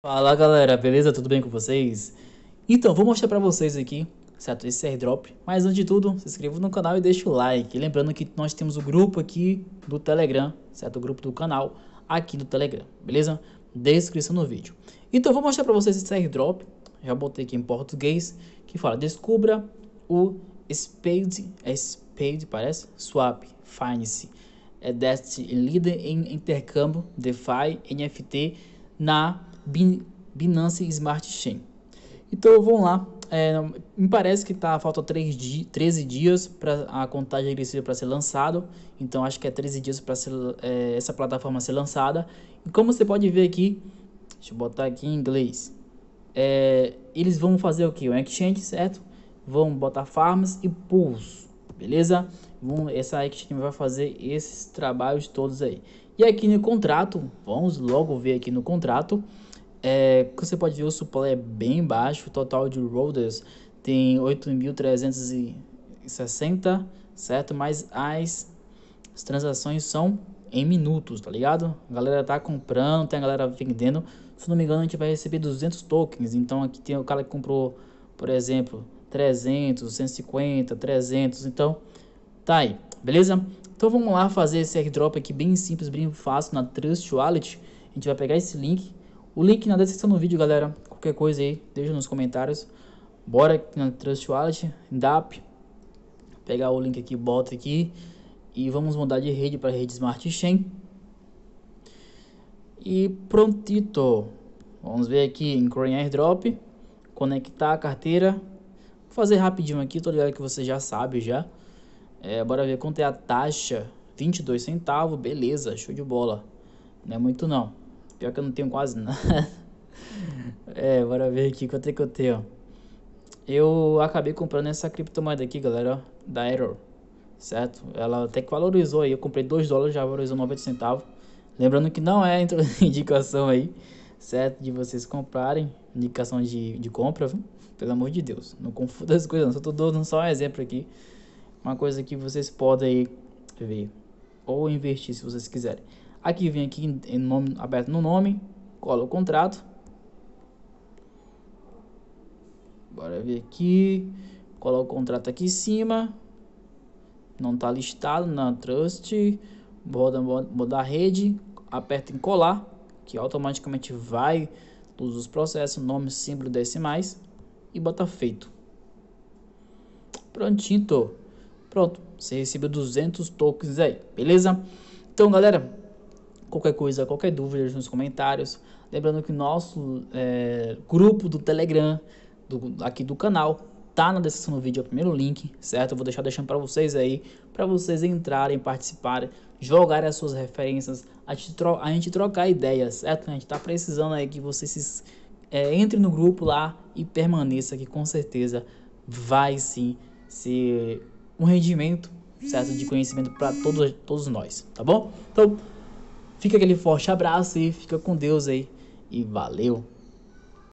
Fala galera, beleza? Tudo bem com vocês? Então, vou mostrar pra vocês aqui, certo? Esse airdrop. Mas antes de tudo, se inscreva no canal e deixa o like. Lembrando que nós temos o grupo aqui do Telegram, certo? O grupo do canal aqui do Telegram, beleza? Descrição no vídeo. Então, vou mostrar pra vocês esse airdrop. Já botei aqui em português, que fala, descubra o Spade, é Spade parece? Swap, Finance, é Dest líder em intercâmbio, DeFi, NFT na Binance Smart Chain. Então vamos lá, é, me parece que tá falta 3 di 13 dias para a contagem regressiva para ser lançado, então acho que é 13 dias para é, essa plataforma ser lançada. E como você pode ver aqui, deixa eu botar aqui em inglês, é, eles vão fazer o que? Um exchange, certo? Vão botar farms e pools, beleza? Vão, essa exchange vai fazer esses trabalhos todos aí. E aqui no contrato, vamos logo ver aqui no contrato, é, você pode ver o supply é bem baixo, o total de rollers tem 8.360, certo? Mas as, as transações são em minutos, tá ligado? A galera tá comprando, tem a galera vendendo. Se não me engano, a gente vai receber 200 tokens. Então aqui tem o cara que comprou, por exemplo, 300, 150, 300. Então tá aí, beleza? Então vamos lá fazer esse airdrop aqui bem simples, bem fácil na Trust Wallet. A gente vai pegar esse link o link na descrição do vídeo, galera. Qualquer coisa aí, deixa nos comentários. Bora aqui na Trust Wallet, DAP. Pegar o link aqui, bota aqui. E vamos mudar de rede para rede Smart Chain. E prontito. Vamos ver aqui em Coin Airdrop. Conectar a carteira. Vou fazer rapidinho aqui, tô ligado que você já sabe já. É, bora ver quanto é a taxa. 22 centavos, beleza, show de bola. Não é muito não. Pior que eu não tenho quase nada. é, bora ver aqui quanto é que eu tenho. Eu acabei comprando essa criptomoeda aqui, galera, da Error. Certo? Ela até que valorizou aí. Eu comprei 2 dólares, já valorizou 90 centavos. Lembrando que não é indicação aí, certo? De vocês comprarem. Indicação de, de compra, viu? Pelo amor de Deus. Não confunda as coisas, não. Só tô dando só um exemplo aqui. Uma coisa que vocês podem ver. Ou investir se vocês quiserem. Aqui vem aqui em nome aberto no nome, cola o contrato. Bora ver aqui, cola o contrato aqui em cima. Não está listado na Trust. Roda, mudar a rede, aperta em colar, que automaticamente vai todos os processos, nome, símbolo, decimais e bota feito. Prontinho, tô. Pronto, você recebeu 200 tokens aí, beleza? Então, galera, Qualquer coisa, qualquer dúvida nos comentários. Lembrando que o nosso é, grupo do Telegram, do, aqui do canal, tá na descrição do vídeo, é o primeiro link, certo? Eu vou deixar deixando para vocês aí, para vocês entrarem, participarem, jogarem as suas referências, a gente, tro a gente trocar ideias, certo? A gente tá precisando aí que vocês se, é, entrem no grupo lá e permaneça, que com certeza vai sim ser um rendimento, certo? De conhecimento para todos, todos nós, tá bom? Então, Fica aquele forte abraço e fica com Deus aí. E valeu!